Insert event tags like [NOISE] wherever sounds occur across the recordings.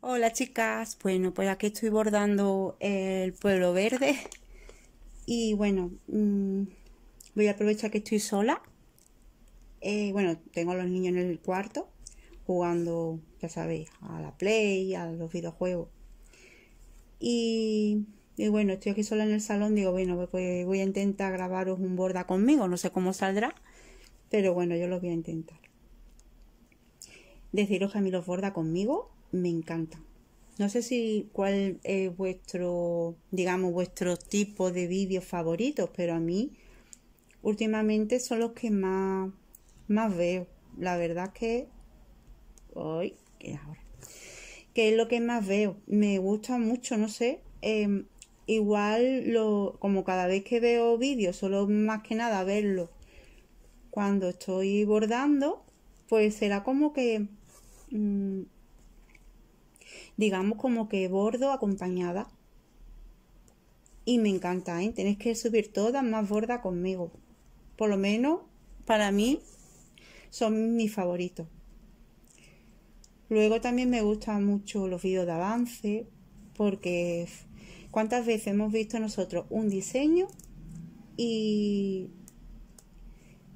Hola chicas, bueno pues aquí estoy bordando el pueblo verde y bueno, mm, voy a aprovechar que estoy sola. Eh, bueno, tengo a los niños en el cuarto jugando, ya sabéis, a la play, a los videojuegos. Y, bueno, estoy aquí sola en el salón, digo, bueno, pues voy a intentar grabaros un borda conmigo, no sé cómo saldrá, pero bueno, yo lo voy a intentar. Deciros que a mí los borda conmigo me encanta. No sé si cuál es vuestro, digamos, vuestro tipo de vídeos favoritos, pero a mí últimamente son los que más, más veo. La verdad que hoy, que ahora, que es lo que más veo. Me gusta mucho, no sé. Em, igual lo, como cada vez que veo vídeos, solo más que nada verlo cuando estoy bordando, pues será como que mm, digamos como que bordo acompañada. Y me encanta, ¿eh? Tenéis que subir todas más borda conmigo. Por lo menos, para mí, son mis favoritos. Luego también me gustan mucho los vídeos de avance, porque ¿cuántas veces hemos visto nosotros un diseño y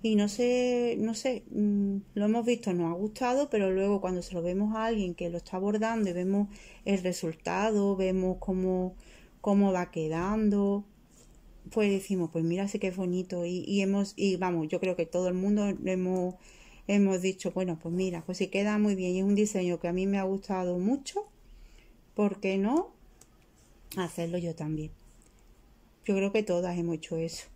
y no sé, no sé, mm, lo hemos visto, nos ha gustado, pero luego cuando se lo vemos a alguien que lo está abordando y vemos el resultado, vemos cómo, cómo va quedando, pues decimos, pues mira, sí que es bonito y, y hemos, y vamos, yo creo que todo el mundo hemos, hemos dicho, bueno, pues mira, pues si queda muy bien y es un diseño que a mí me ha gustado mucho, ¿por qué no hacerlo yo también? Yo creo que todas hemos hecho eso.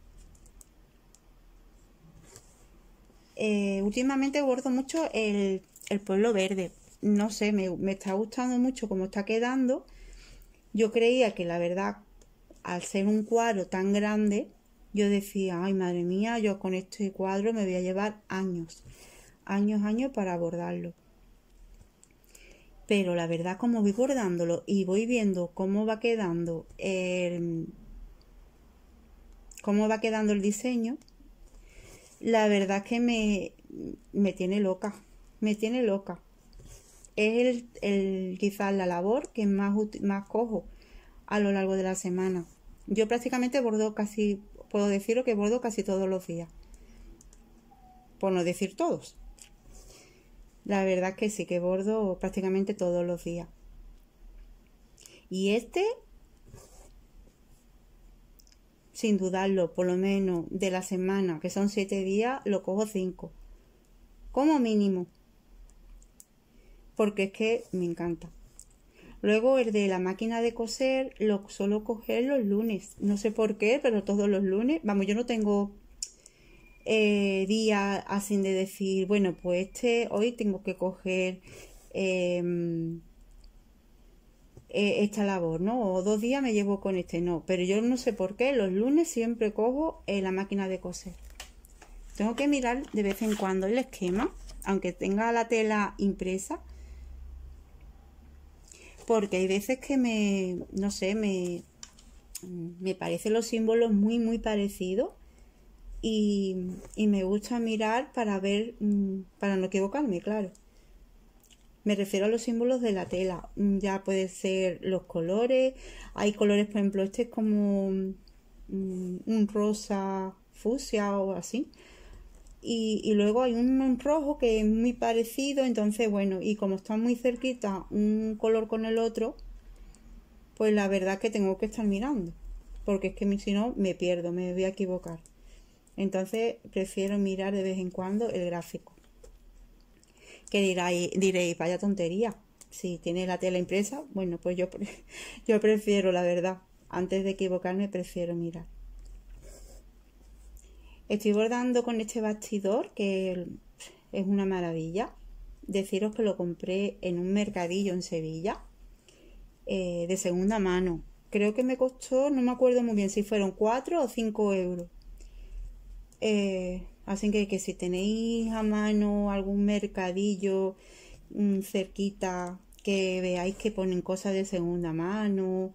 Eh, últimamente bordo mucho el, pueblo verde. No sé, me, está gustando mucho cómo está quedando. Yo creía que la verdad, al ser un cuadro tan grande, yo decía, ay madre mía, yo con este cuadro me voy a llevar años, años, años para abordarlo. Pero la verdad, como voy bordándolo y voy viendo cómo va quedando el, cómo va quedando el diseño, la verdad que me, me tiene loca, me tiene loca. Es el, el quizás la labor que más, más cojo a lo largo de la semana. Yo prácticamente bordo casi, puedo decirlo que bordo casi todos los días. Por no decir todos. La verdad que sí, que bordo prácticamente todos los días. Y este sin dudarlo, por lo menos de la semana, que son siete días, lo cojo cinco. Como mínimo. Porque es que me encanta. Luego el de la máquina de coser lo suelo coger los lunes. No sé por qué, pero todos los lunes. Vamos, yo no tengo eh, días así de decir, bueno, pues este hoy tengo que coger em, esta labor, ¿no? O dos días me llevo con este, no. Pero yo no sé por qué, los lunes siempre cojo eh, la máquina de coser. Tengo que mirar de vez en cuando el esquema, aunque tenga la tela impresa. Porque hay veces que me, no sé, me, me parecen los símbolos muy, muy parecidos. Y, y me gusta mirar para ver, mm, para no equivocarme, claro. Me refiero a los símbolos de la tela. Mm, ya puede ser los colores. Hay colores, por ejemplo, este es como mm, un rosa fucsia o así. Y, luego hay un, rojo que es muy parecido. Entonces, bueno, y como están muy cerquita un color con el otro, pues la verdad que tengo que estar mirando. Porque es que si no me pierdo, me voy a equivocar. Entonces prefiero mirar de vez en cuando el gráfico que diréis, diréis, vaya tontería. Si tiene la tela impresa, bueno, pues yo, [LAUGHS] yo prefiero, la verdad, antes de equivocarme, prefiero mirar. Estoy bordando con este bastidor que es una maravilla. Deciros que lo compré en un mercadillo en Sevilla eh, de segunda mano. Creo que me costó, no me acuerdo muy bien si fueron 4 o 5 euros. Eh, Así que, que si tenéis a mano algún mercadillo mm, cerquita que veáis que ponen cosas de segunda mano,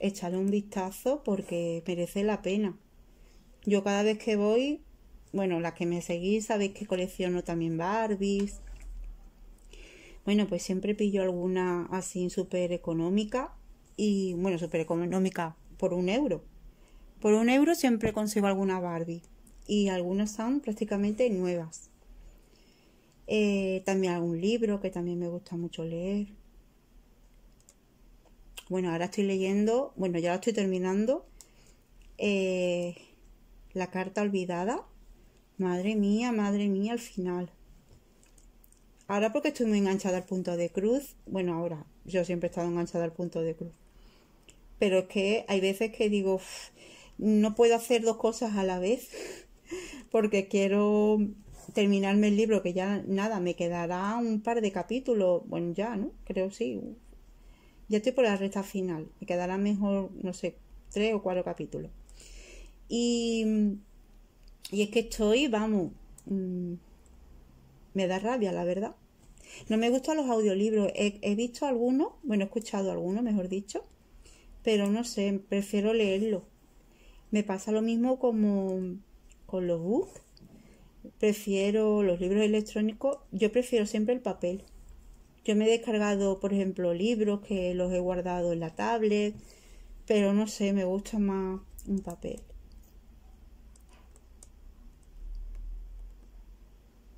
echadle un vistazo porque merece la pena. Yo cada vez que voy, bueno, las que me seguís sabéis que colecciono también Barbies. Bueno, pues siempre pillo alguna así súper económica y bueno, súper económica por un euro. Por un euro siempre consigo alguna Barbie y algunas son prácticamente nuevas. Eh, también algún libro que también me gusta mucho leer. Bueno, ahora estoy leyendo, bueno, ya lo estoy terminando. Eh, la carta olvidada. Madre mía, madre mía, al final. Ahora porque estoy muy enganchada al punto de cruz. Bueno, ahora, yo siempre he estado enganchada al punto de cruz. Pero es que hay veces que digo, no puedo hacer dos cosas a la vez. [LAUGHS] Porque quiero terminarme el libro, que ya nada, me quedará un par de capítulos. Bueno, ya, ¿no? Creo sí. Ya estoy por la recta final. Me quedará mejor, no sé, tres o cuatro capítulos. Y, y es que estoy, vamos, mm, me da rabia, la verdad. No me gustan los audiolibros. He, visto algunos, bueno, he escuchado algunos, mejor dicho, pero no sé, prefiero leerlo. Me pasa lo mismo como con los books. Prefiero los libros electrónicos, yo prefiero siempre el papel. Yo me he descargado, por ejemplo, libros que los he guardado en la tablet, pero no sé, me gusta más un papel.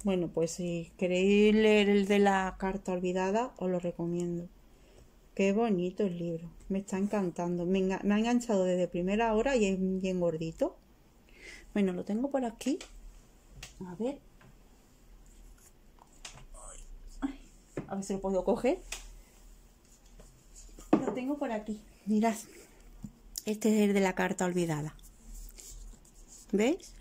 Bueno, pues si queréis leer el de la carta olvidada, os lo recomiendo. Qué bonito el libro, me está encantando. Me, ha enganchado desde primera hora y es bien gordito. Bueno, lo tengo por aquí. A ver. a ver si lo puedo coger. Lo tengo por aquí. Mirad. Este es el de la carta olvidada. ¿Veis?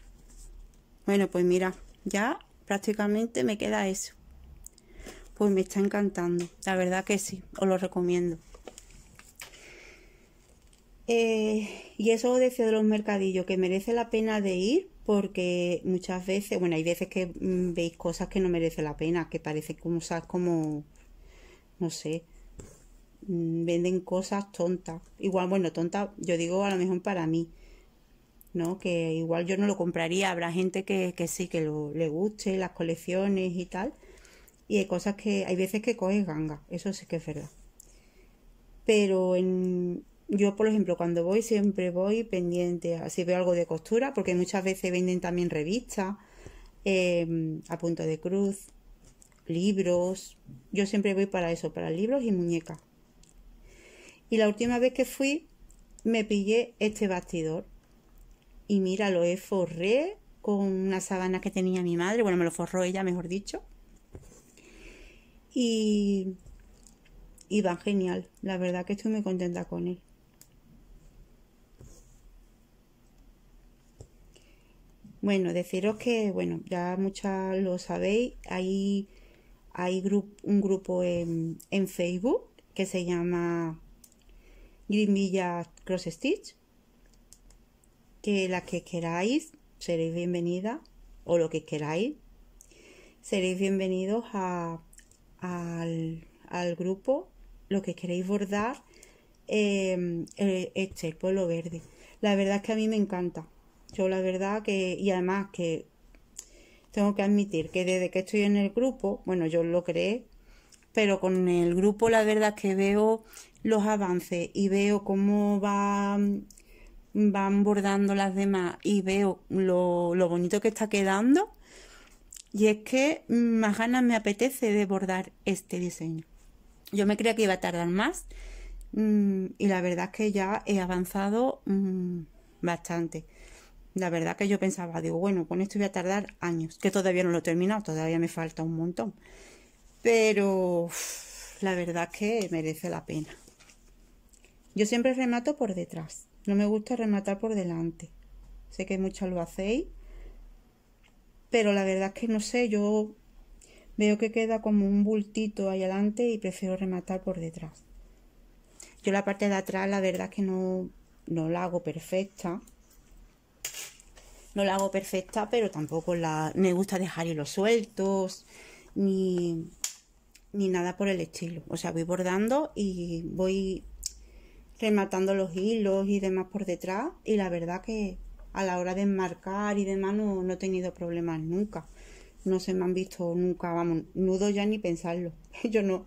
Bueno, pues mira, ya prácticamente me queda eso. Pues me está encantando. La verdad que sí, os lo recomiendo. Eh, y eso decía de los mercadillos, que merece la pena de ir porque muchas veces, bueno, hay veces que mm, veis cosas que no merece la pena, que parece como, ¿sabes? como, no sé, mm, venden cosas tontas. Igual, bueno, tontas, yo digo a lo mejor para mí, ¿no? Que igual yo no lo compraría, habrá gente que, que sí, que lo, le guste, las colecciones y tal. Y hay cosas que, hay veces que coges ganga, eso sí que es verdad. Pero en, yo, por ejemplo, cuando voy siempre voy pendiente, así veo algo de costura, porque muchas veces venden también revistas, em, a punto de cruz, libros. Yo siempre voy para eso, para libros y muñecas. Y la última vez que fui, me pillé este bastidor. Y mira, lo he forré con una sábana que tenía mi madre. Bueno, me lo forró ella, mejor dicho. Y, y genial. La verdad que estoy muy contenta con él. Bueno, deciros que, bueno, ya muchas lo sabéis, hay, hay un grupo en, Facebook que se llama Green Villa Cross Stitch, que la que queráis seréis bienvenida, o lo que queráis, seréis bienvenidos a, al, al, grupo, lo que queréis bordar, eh, este, el pueblo verde. La verdad es que a mí me encanta. Yo la verdad que, y además que tengo que admitir que desde que estoy en el grupo, bueno, yo lo creé, pero con el grupo la verdad que veo los avances y veo cómo van, van bordando las demás y veo lo, lo bonito que está quedando. Y es que más ganas me apetece de bordar este diseño. Yo me creía que iba a tardar más mm, y la verdad es que ya he avanzado mm, bastante. La verdad que yo pensaba, digo, bueno, con esto voy a tardar años, que todavía no lo he terminado, todavía me falta un montón. Pero la verdad que merece la pena. Yo siempre remato por detrás, no me gusta rematar por delante. Sé que muchos lo hacéis, pero la verdad que no sé, yo veo que queda como un bultito ahí adelante y prefiero rematar por detrás. Yo la parte de atrás, la verdad que no, no la hago perfecta no la hago perfecta, pero tampoco la me gusta dejar hilos sueltos ni, ni nada por el estilo. O sea, voy bordando y voy rematando los hilos y demás por detrás y la verdad que a la hora de enmarcar y demás no, no he tenido problemas nunca. no se me han visto nunca, vamos, nudo ya ni pensarlo. [LAUGHS] Yo no,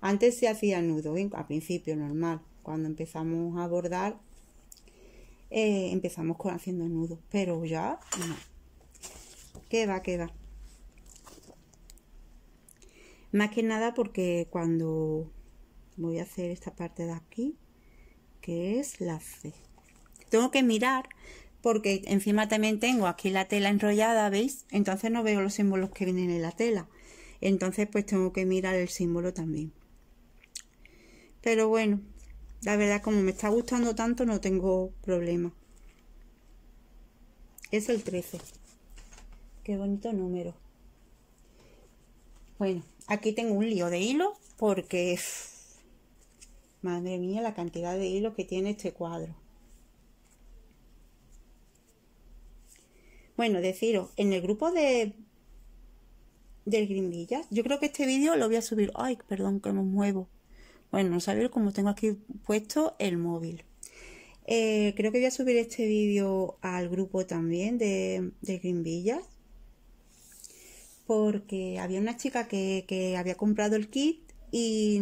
antes se hacía nudo, ¿eh? al principio normal, cuando empezamos a bordar, eh, empezamos con haciendo nudo, pero ya no. ¿Qué va, qué va? Más que nada porque cuando voy a hacer esta parte de aquí, que es la C. Tengo que mirar porque encima también tengo aquí la tela enrollada, ¿veis? Entonces no veo los símbolos que vienen en la tela. Entonces pues tengo que mirar el símbolo también. Pero bueno, la verdad como me está gustando tanto no tengo problema. Es el 13. Qué bonito número. Bueno, aquí tengo un lío de hilo porque... [LAUGHS] Madre mía, la cantidad de hilo que tiene este cuadro. Bueno, deciros, en el grupo de del Grimbillas, yo creo que este vídeo lo voy a subir. Ay, perdón que me muevo. Bueno, no sabéis cómo tengo aquí puesto el móvil. Eh, creo que voy a subir este vídeo al grupo también de, de Grimbillas. Porque había una chica que, había comprado el kit y,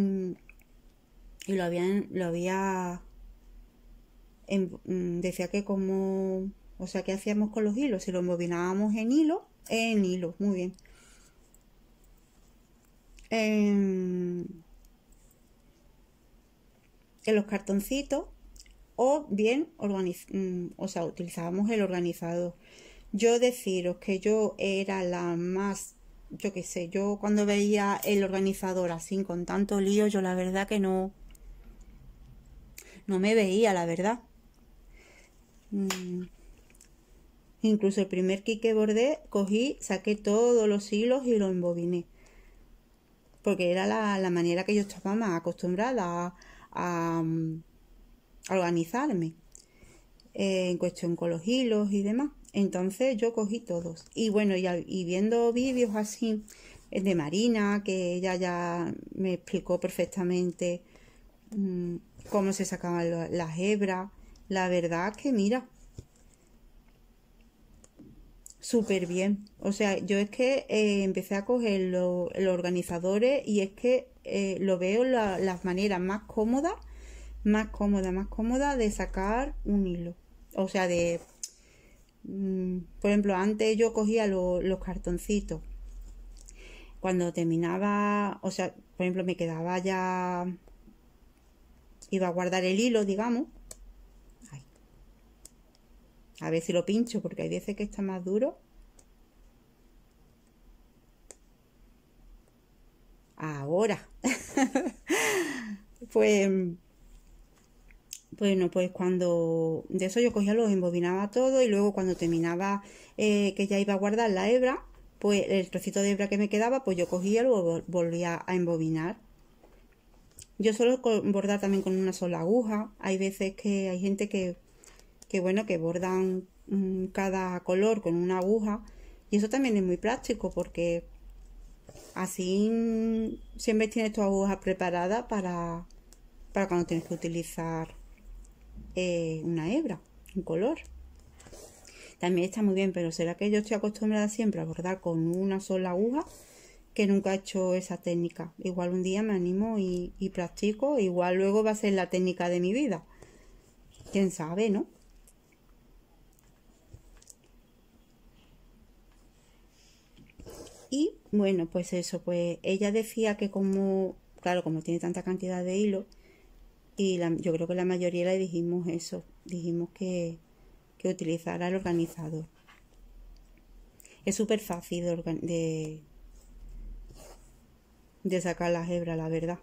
y lo habían, lo había mm, decía que como o sea, ¿qué hacíamos con los hilos? Si los embobinábamos en hilo, en hilo, muy bien. En, los cartoncitos o bien mm, o sea, utilizábamos el organizador. Yo deciros que yo era la más, yo qué sé, yo cuando veía el organizador así con tanto lío, yo la verdad que no, no me veía, la verdad. Mm. Incluso el primer kit que bordé, cogí, saqué todos los hilos y los embobiné. Porque era la, manera que yo estaba más acostumbrada a, organizarme. Eh, en cuestión con los hilos y demás. Entonces yo cogí todos. Y bueno, y, viendo vídeos así de Marina, que ella ya me explicó perfectamente mm, cómo se sacaban las hebras. La verdad que mira, súper bien. O sea, yo es que eh, empecé a coger los organizadores y es que eh, lo veo las maneras más cómodas, más cómoda, más cómoda de sacar un hilo. O sea, de... Mm, por ejemplo, antes yo cogía los cartoncitos. Cuando terminaba, o sea, por ejemplo, me quedaba ya... Iba a guardar el hilo, digamos a ver si lo pincho porque hay veces que está más duro. Ahora. [LAUGHS] pues bueno, pues cuando de eso yo cogía los embobinaba todo y luego cuando terminaba eh, que ya iba a guardar la hebra, pues el trocito de hebra que me quedaba, pues yo cogía y lo volvía a embobinar. Yo suelo bordar también con una sola aguja. Hay veces que hay gente que que bueno, que bordan mm, cada color con una aguja y eso también es muy práctico porque así mm, siempre tienes tu aguja preparada para, para cuando tienes que utilizar eh, una hebra, un color. También está muy bien, pero será que yo estoy acostumbrada siempre a bordar con una sola aguja que nunca he hecho esa técnica. Igual un día me animo y, y practico, igual luego va a ser la técnica de mi vida. Quién sabe, ¿no? Y bueno, pues eso, pues ella decía que como, claro, como tiene tanta cantidad de hilo, y yo creo que la mayoría le dijimos eso, dijimos que, que utilizara el organizador. Es súper fácil de, de, sacar la hebra, la verdad.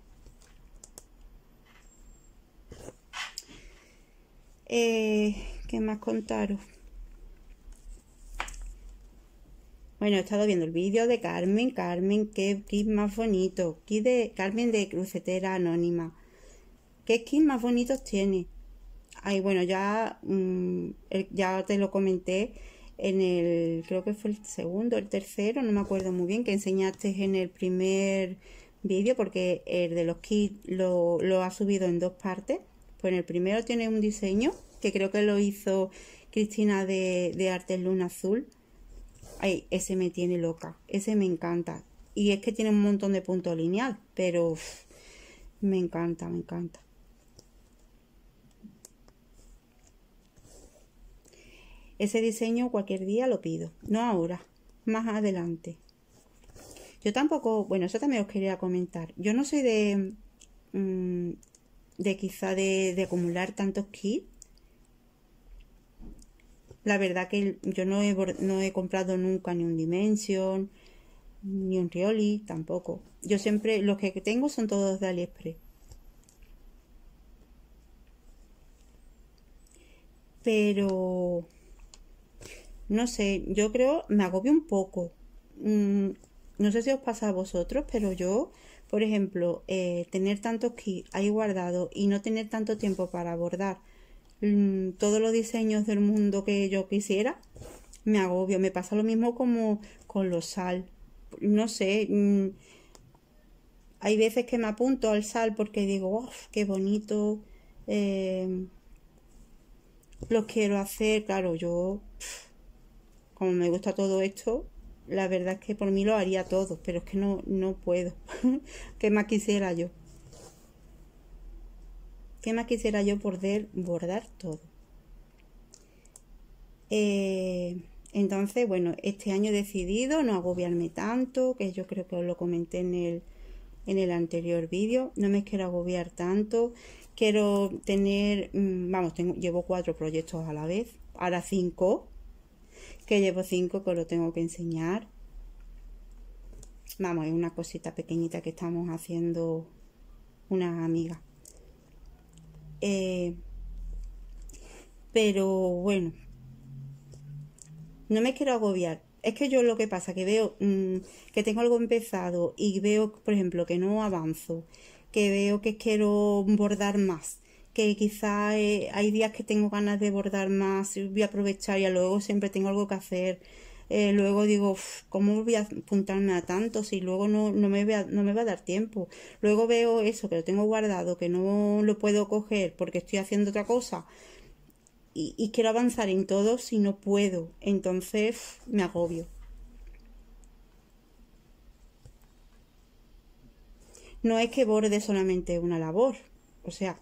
Eh, ¿Qué más contaros? Bueno, he estado viendo el vídeo de Carmen. Carmen, qué kit más bonito. Kit de Carmen de Crucetera Anónima. ¿Qué kit más bonitos tiene? Ay, bueno, ya, mm, ya te lo comenté en el, creo que fue el segundo, el tercero, no me acuerdo muy bien, que enseñaste en el primer vídeo, porque el de los kits lo, ha subido en dos partes. Pues en el primero tiene un diseño que creo que lo hizo Cristina de, de Arte Luna Azul Ay, ese me tiene loca, ese me encanta. Y es que tiene un montón de puntos lineal, pero me encanta, me encanta. Ese diseño cualquier día lo pido, no ahora, más adelante. Yo tampoco, bueno, eso también os quería comentar. Yo no soy de, mm, de quizá de, de acumular tantos kits la verdad que yo no he, no he comprado nunca ni un Dimension, ni un Rioli, tampoco. Yo siempre, los que tengo son todos de AliExpress. Pero, no sé, yo creo, me agobio un poco. Mm, no sé si os pasa a vosotros, pero yo, por ejemplo, eh, tener tantos kits ahí guardados y no tener tanto tiempo para abordar todos los diseños del mundo que yo quisiera, me agobio. Me pasa lo mismo como con los sal. No sé, mm, hay veces que me apunto al sal porque digo, uff, qué bonito, eh, lo quiero hacer. Claro, yo, como me gusta todo esto, la verdad es que por mí lo haría todo, pero es que no, no puedo. [LAUGHS] ¿Qué más quisiera yo? ¿Qué más quisiera yo poder bordar todo? Eh, entonces, bueno, este año he decidido no agobiarme tanto, que yo creo que os lo comenté en el, en el anterior vídeo. No me quiero agobiar tanto. Quiero tener, mm, vamos, tengo, llevo cuatro proyectos a la vez, ahora cinco, que llevo cinco que lo tengo que enseñar. Vamos, es una cosita pequeñita que estamos haciendo unas amigas. Eh, pero bueno, no me quiero agobiar. Es que yo lo que pasa, que veo mm, que tengo algo empezado y veo, por ejemplo, que no avanzo, que veo que quiero bordar más, que quizá eh, hay días que tengo ganas de bordar más voy a aprovechar y luego siempre tengo algo que hacer eh, luego digo, ¿cómo voy a apuntarme a tanto si luego no, no, me no me va a dar tiempo? Luego veo eso, que lo tengo guardado, que no lo puedo coger porque estoy haciendo otra cosa y, y quiero avanzar en todo si no puedo. Entonces me agobio. No es que borde solamente una labor, o sea,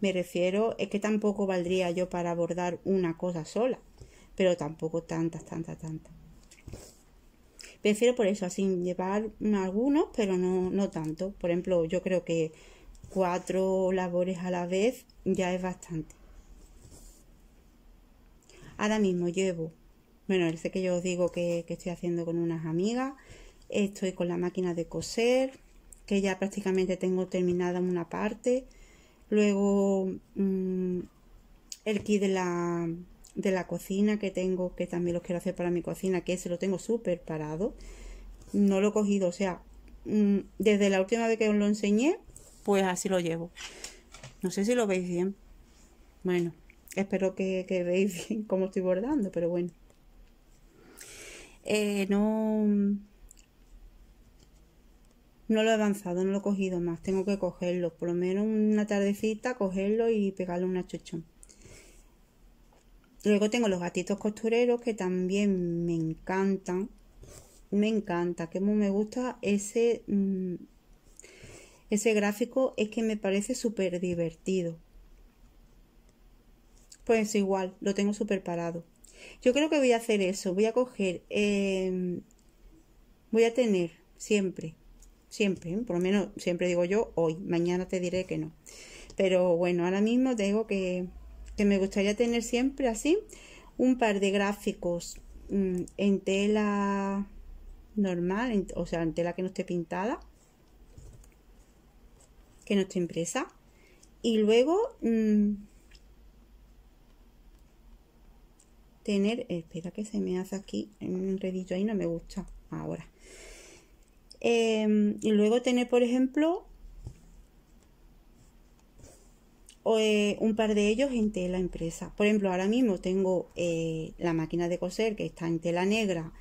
me refiero, es que tampoco valdría yo para abordar una cosa sola pero tampoco tantas, tantas, tantas. Prefiero por eso, así llevar algunos, pero no, no tanto. Por ejemplo, yo creo que cuatro labores a la vez ya es bastante. Ahora mismo llevo, bueno, sé que yo os digo que, estoy haciendo con unas amigas. Estoy con la máquina de coser, que ya prácticamente tengo terminada una parte. Luego mm, el kit de la de la cocina que tengo, que también lo quiero hacer para mi cocina, que ese lo tengo súper parado. No lo he cogido, o sea, mm, desde la última vez que os lo enseñé, pues así lo llevo. No sé si lo veis bien. Bueno, espero que, que veáis [LAUGHS] bien cómo estoy bordando, pero bueno. Eh, no, no lo he avanzado, no lo he cogido más. Tengo que cogerlo, por lo menos una tardecita, cogerlo y pegarle una chuchón. Luego tengo los gatitos costureros que también me encantan. Me encanta, que me gusta ese, mm, ese gráfico, es que me parece súper divertido. Pues igual, lo tengo súper parado. Yo creo que voy a hacer eso, voy a coger, em, voy a tener siempre, siempre, por lo menos siempre digo yo hoy, mañana te diré que no. Pero bueno, ahora mismo tengo que que me gustaría tener siempre así un par de gráficos mm, en tela normal, o sea, en tela que no esté pintada, que no esté impresa. Y luego mm, tener, espera que se me hace aquí un redillo ahí, no me gusta ahora. Em, y luego tener, por ejemplo, Eh, un par de ellos en tela impresa. Por ejemplo, ahora mismo tengo eh, la máquina de coser que está en tela negra,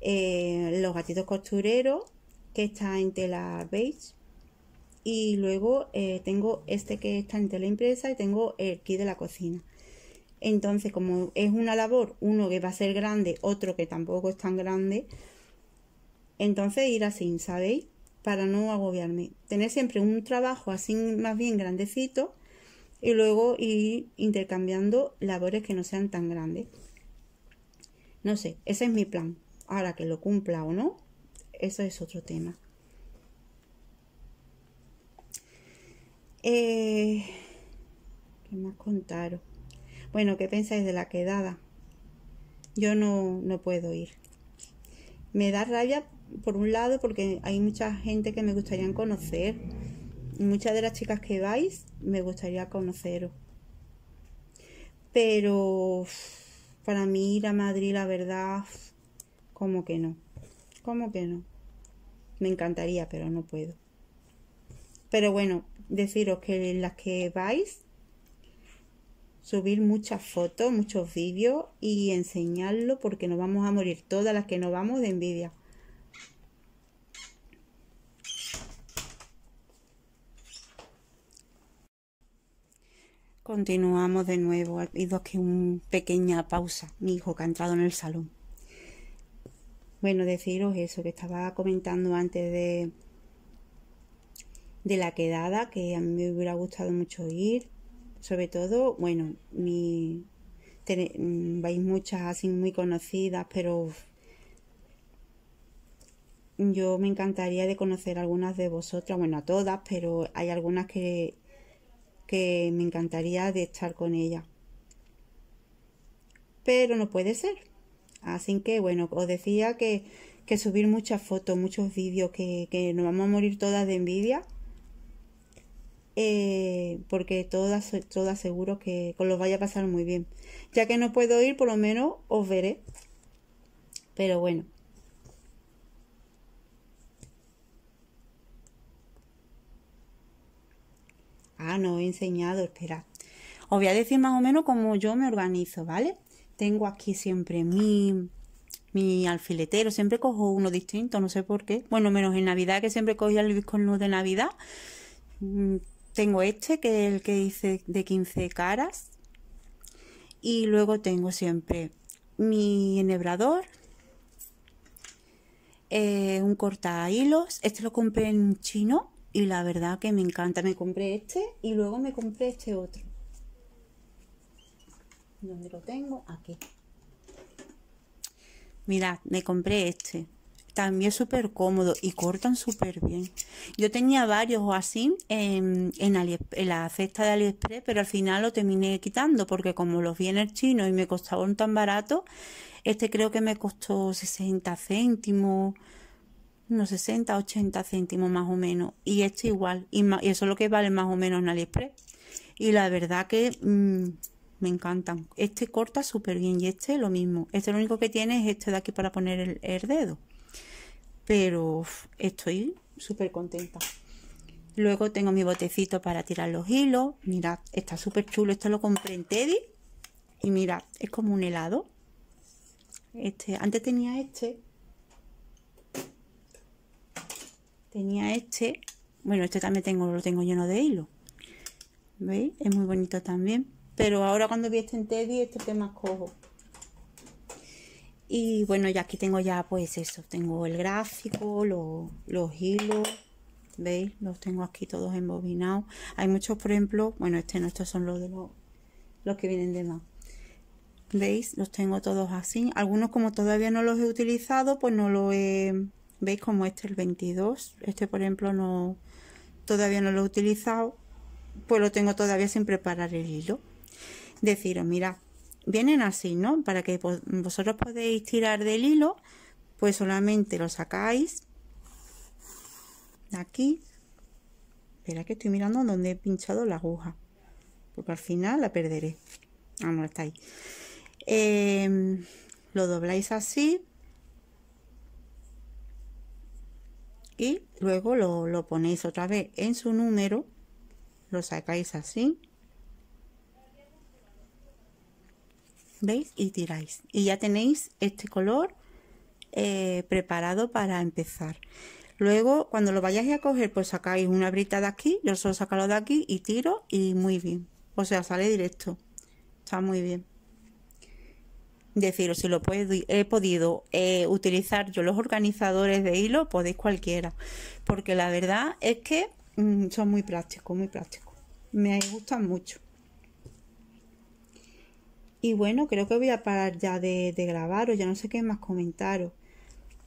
eh, los gatitos costureros que está en tela beige y luego tengo este que está en tela impresa y tengo el kit de la cocina. Entonces, como es una labor, uno que va a ser grande, otro que tampoco es tan grande, entonces ir así, ¿sabéis? Para no agobiarme. Tener siempre un trabajo así más bien grandecito y luego ir intercambiando labores que no sean tan grandes. No sé, ese es mi plan. Ahora que lo cumpla o no, eso es otro tema. Eh, ¿Qué más contaros? Bueno, ¿qué pensáis de la quedada? Yo no, no puedo ir. Me da rabia, por un lado, porque hay mucha gente que me gustaría conocer. Muchas de las chicas que vais, me gustaría conoceros. Pero para mí ir a Madrid, la verdad, como que no. Como que no. Me encantaría, pero no puedo. Pero bueno, deciros que las que vais, subir muchas fotos, muchos vídeos y enseñarlo porque nos vamos a morir todas las que nos vamos de envidia. Continuamos de nuevo. Ha habido aquí una pequeña pausa. Mi hijo que ha entrado en el salón. Bueno, deciros eso que estaba comentando antes de, de la quedada, que a mí me hubiera gustado mucho ir sobre todo, bueno, mi, mm, vais muchas así muy conocidas, pero yo me encantaría de conocer algunas de vosotras, bueno, a todas, pero hay algunas que, que me encantaría de estar con ellas. Pero no puede ser. Así que, bueno, os decía que, que subir muchas fotos, muchos vídeos, que, que nos vamos a morir todas de envidia eh, porque todas, todas seguro que os lo vaya a pasar muy bien. Ya que no puedo ir, por lo menos os veré. Pero bueno. Ah, no he enseñado, espera. Os voy a decir más o menos cómo yo me organizo, ¿vale? Tengo aquí siempre mi, mi alfiletero, siempre cojo uno distinto, no sé por qué. Bueno, menos en Navidad, que siempre cogía el bizcocho de Navidad. Mm, tengo este, que es el que hice de 15 caras. Y luego tengo siempre mi enhebrador, eh, un corta hilos. Este lo compré en chino y la verdad que me encanta. Me compré este y luego me compré este otro. ¿Dónde lo tengo? Aquí. Mirad, me compré este también súper cómodo y cortan súper bien. Yo tenía varios o así en, en, la cesta de AliExpress, pero al final lo terminé quitando porque como los vi en el chino y me costaban tan barato, este creo que me costó 60 céntimos, unos 60, 80 céntimos más o menos. Y este igual, y, eso es lo que vale más o menos en AliExpress. Y la verdad que mm, me encantan. Este corta súper bien y este lo mismo. Este lo único que tiene es este de aquí para poner el dedo pero estoy súper contenta. Luego tengo mi botecito para tirar los hilos. Mirad, está súper chulo. Esto lo compré en Teddy. Y mirad, es como un helado. Este, antes tenía este. Tenía este. Bueno, este también tengo, lo tengo lleno de hilo. ¿Veis? Es muy bonito también. Pero ahora cuando vi este en Teddy, este que más cojo. Y bueno, ya aquí tengo ya pues eso, tengo el gráfico, los hilos, ¿veis? Los tengo aquí todos embobinados. Hay muchos, por ejemplo, bueno, este no, estos son los de los, los que vienen de más. ¿Veis? Los tengo todos así. Algunos como todavía no los he utilizado, pues no lo he... ¿Veis? Como este el 22. Este, por ejemplo, no todavía no lo he utilizado. Pues lo tengo todavía sin preparar el hilo. Deciros, mira, vienen así, ¿no? Para que vosotros podéis tirar del hilo, pues solamente lo sacáis aquí. Espera que estoy mirando donde he pinchado la aguja, porque al final la perderé. Ah, no, está ahí. Em, lo dobláis así y luego lo, lo ponéis otra vez en su número, lo sacáis así ¿Veis? Y tiráis. Y ya tenéis este color eh, preparado para empezar. Luego, cuando lo vayáis a coger, pues sacáis una brita de aquí, yo solo sacarlo de aquí y tiro y muy bien. O sea, sale directo. Está muy bien. Deciros si lo he podido eh, utilizar yo los organizadores de hilo, podéis cualquiera, porque la verdad es que mm, son muy prácticos, muy prácticos. Me gustan mucho. Y bueno, creo que voy a parar ya de, grabar o ya no sé qué más comentaros.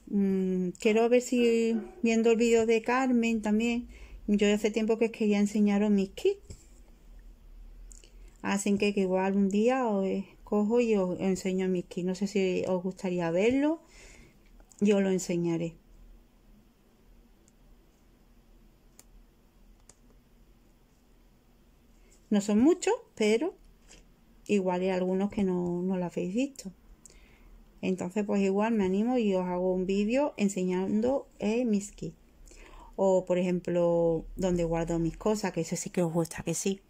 Mm, quiero ver si viendo el vídeo de Carmen también. Yo hace tiempo que quería enseñaros mis kits. Así que, que igual un día os cojo y os enseño mis kits. No sé si os gustaría verlo. Yo lo enseñaré. No son muchos, pero igual hay algunos que no, no lo habéis visto. Entonces, pues igual me animo y os hago un vídeo enseñando eh, mis kits. O, por ejemplo, donde guardo mis cosas, que eso sí que os gusta, que sí.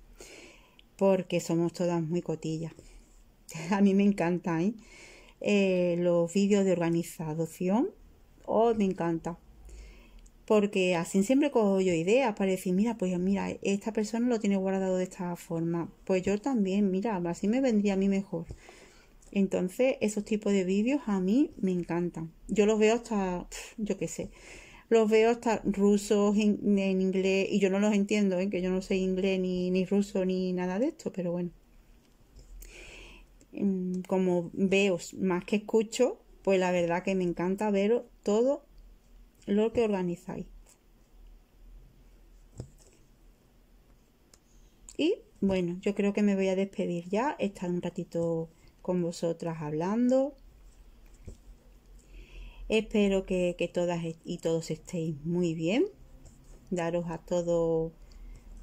Porque somos todas muy cotillas. [LAUGHS] A mí me encantan ¿eh? eh, los vídeos de organización. Oh, me encanta porque así siempre cojo yo ideas para decir, mira, pues mira, esta persona lo tiene guardado de esta forma, pues yo también, mira, así me vendría a mí mejor. Entonces, esos tipos de vídeos a mí me encantan. Yo los veo hasta, yo qué sé, los veo hasta rusos en, inglés y yo no los entiendo, ¿eh? que yo no sé inglés ni, ni ruso ni nada de esto, pero bueno. Mm, como veo más que escucho, pues la verdad que me encanta ver todo lo que organizáis. Y bueno, yo creo que me voy a despedir ya. He estado un ratito con vosotras hablando. Espero que, todas y todos estéis muy bien. Daros a todos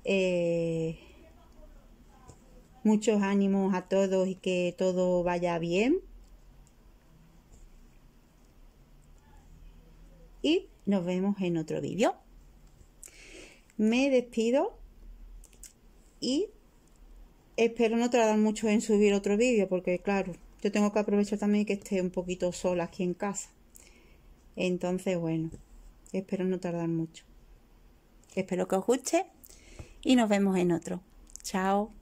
eh, muchos ánimos a todos y que todo vaya bien. Y nos vemos en otro vídeo. Me despido y espero no tardar mucho en subir otro vídeo porque claro, yo tengo que aprovechar también que esté un poquito sola aquí en casa. Entonces, bueno, espero no tardar mucho. Espero que os guste y nos vemos en otro. Chao.